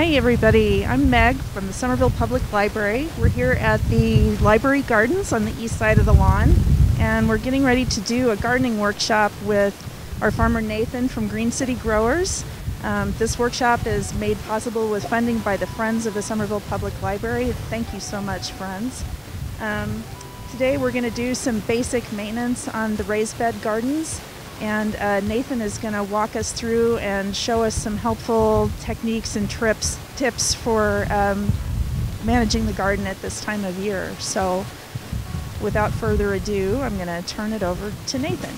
Hey everybody, I'm Meg from the Somerville Public Library. We're here at the Library Gardens on the east side of the lawn and we're getting ready to do a gardening workshop with our farmer Nathan from Green City Growers. Um, this workshop is made possible with funding by the Friends of the Somerville Public Library. Thank you so much, friends. Um, today we're going to do some basic maintenance on the raised bed gardens and uh, Nathan is going to walk us through and show us some helpful techniques and trips, tips for um, managing the garden at this time of year. So without further ado, I'm going to turn it over to Nathan.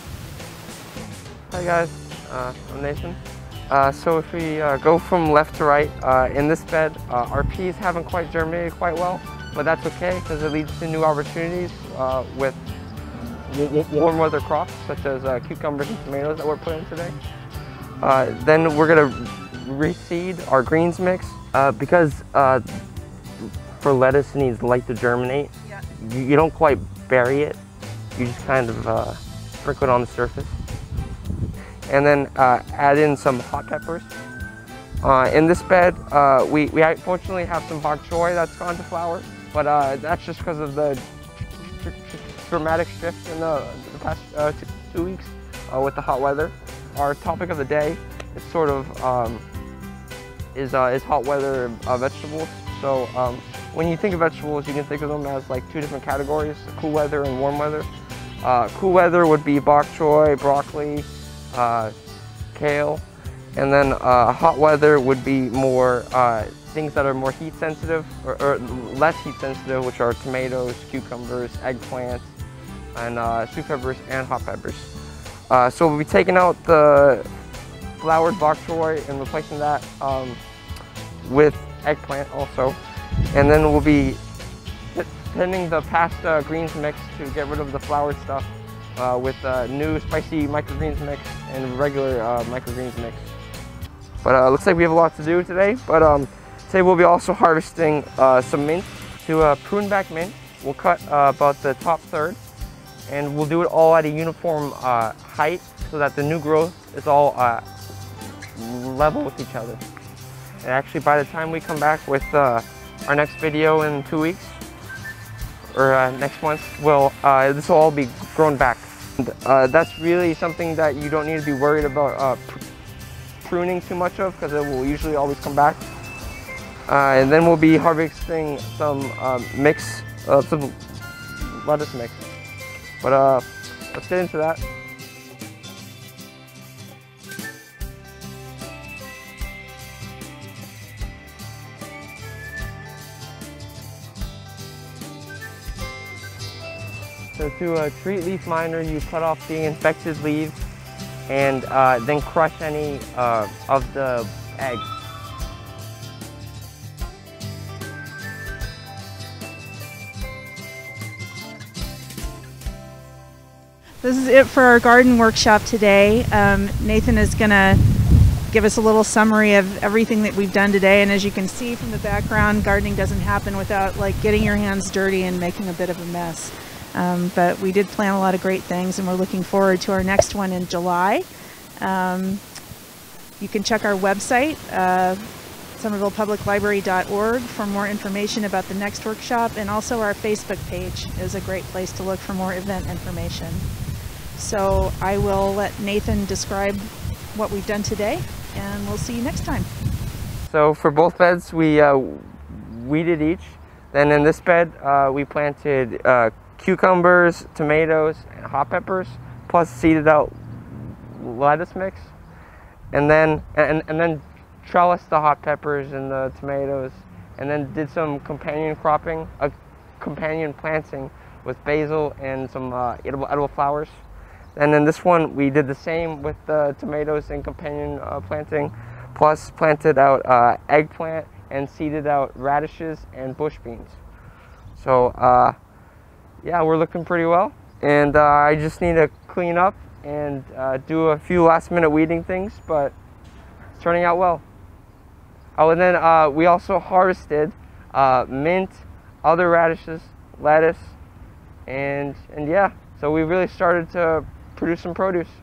Hi guys, uh, I'm Nathan. Uh, so if we uh, go from left to right, uh, in this bed, uh, our peas haven't quite germinated quite well, but that's okay because it leads to new opportunities uh, with warm weather crops such as uh, cucumbers and tomatoes that we're putting today. Uh, then we're gonna reseed our greens mix uh, because uh, for lettuce it needs light to germinate. Yeah. You, you, don't quite bury it, you just kind of uh, sprinkle it on the surface. And then uh, add in some hot peppers. in this bed, we, we fortunately have some bok choy that's gone to flower, but that's just because of the dramatic shift in the, the past uh, two, two, weeks uh, with the hot weather. Our topic of the day is sort of um, is, uh, is hot weather uh, vegetables. So um, when you think of vegetables, you can think of them as like two different categories, cool weather and warm weather. Uh, cool weather would be bok choy, broccoli, uh, kale, and then hot weather would be more things that are more heat sensitive or, or, less heat sensitive, which are tomatoes, cucumbers, eggplants, and uh, sweet peppers and hot peppers. Uh, so we'll be taking out the flowered bok choy and replacing that um, with eggplant also. And then we'll be thinning the pasta greens mix to get rid of the flowered stuff uh, with a new spicy microgreens mix and regular uh, microgreens mix. But uh, looks like we have a lot to do today. But um, today we'll be also harvesting uh, some mint. To uh, prune back mint, we'll cut uh, about the top third and we'll do it all at a uniform uh, height so that the new growth is all uh, level with each other. And actually by the time we come back with uh, our next video in two weeks, or uh, next month, well, uh, this will all be grown back. And, uh, that's really something that you don't need to be worried about pr pruning too much of because it will usually always come back. and then we'll be harvesting some mix, some lettuce mix. But uh, let's get into that. So to a treat leaf miner, you cut off the infected leaves and uh, then crush any uh, of the eggs. This is it for our garden workshop today. Um, Nathan is going to give us a little summary of everything that we've done today. And as you can see from the background, gardening doesn't happen without like getting your hands dirty and making a bit of a mess. Um, but we did plan a lot of great things and we're looking forward to our next one in July. Um, you can check our website, uh, somervillepubliclibrary.org for more information about the next workshop and also our Facebook page is a great place to look for more event information. So I will let Nathan describe what we've done today and we'll see you next time. So for both beds we uh, weeded each. Then in this bed uh, we planted uh, cucumbers, tomatoes, and hot peppers, plus seeded out lettuce mix. And then, and, and then trellised the hot peppers and the tomatoes and then did some companion cropping, a companion planting with basil and some uh, edible, edible flowers. And then this one, we did the same with the tomatoes and companion uh, planting, plus planted out uh, eggplant and seeded out radishes and bush beans. So uh, yeah, we're looking pretty well. And uh, I just need to clean up and uh, do a few last minute weeding things, but it's turning out well. Oh, and then uh, we also harvested mint, other radishes, lettuce, and, and yeah, so we really started to produce some produce.